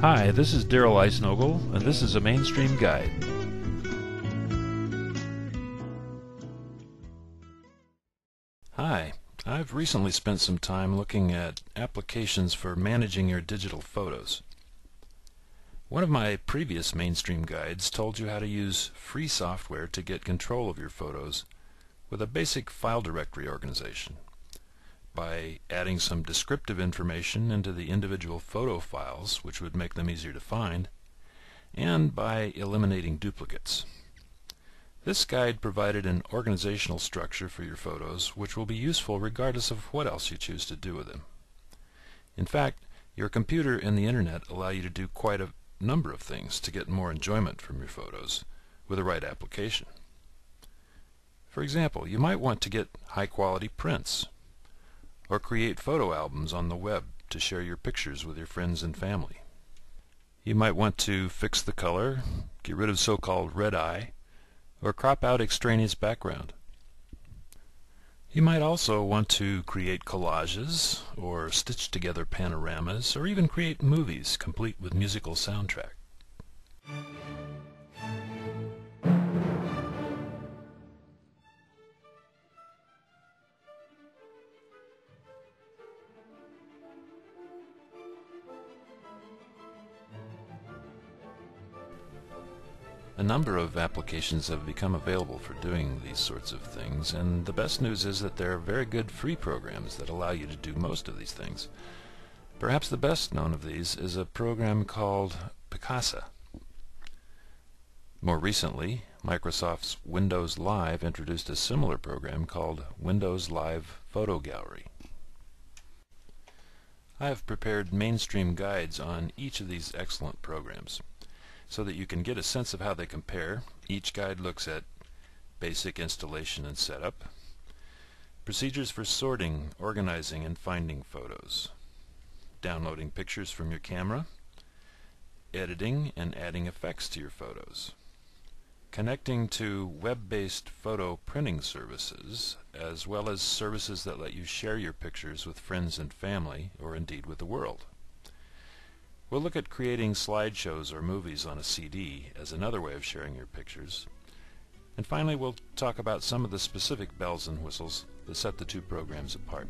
Hi, this is Daryl Eisnogel, and this is a Mainstream Guide. Hi, I've recently spent some time looking at applications for managing your digital photos. One of my previous Mainstream Guides told you how to use free software to get control of your photos with a basic file directory organization by adding some descriptive information into the individual photo files, which would make them easier to find, and by eliminating duplicates. This guide provided an organizational structure for your photos which will be useful regardless of what else you choose to do with them. In fact, your computer and the internet allow you to do quite a number of things to get more enjoyment from your photos with the right application. For example, you might want to get high-quality prints or create photo albums on the web to share your pictures with your friends and family. You might want to fix the color, get rid of so-called red eye, or crop out extraneous background. You might also want to create collages, or stitch together panoramas, or even create movies complete with musical soundtrack. A number of applications have become available for doing these sorts of things, and the best news is that there are very good free programs that allow you to do most of these things. Perhaps the best known of these is a program called Picasa. More recently, Microsoft's Windows Live introduced a similar program called Windows Live Photo Gallery. I have prepared mainstream guides on each of these excellent programs so that you can get a sense of how they compare. Each guide looks at basic installation and setup, procedures for sorting, organizing, and finding photos, downloading pictures from your camera, editing and adding effects to your photos, connecting to web-based photo printing services, as well as services that let you share your pictures with friends and family, or indeed with the world. We'll look at creating slideshows or movies on a CD as another way of sharing your pictures. And finally, we'll talk about some of the specific bells and whistles that set the two programs apart.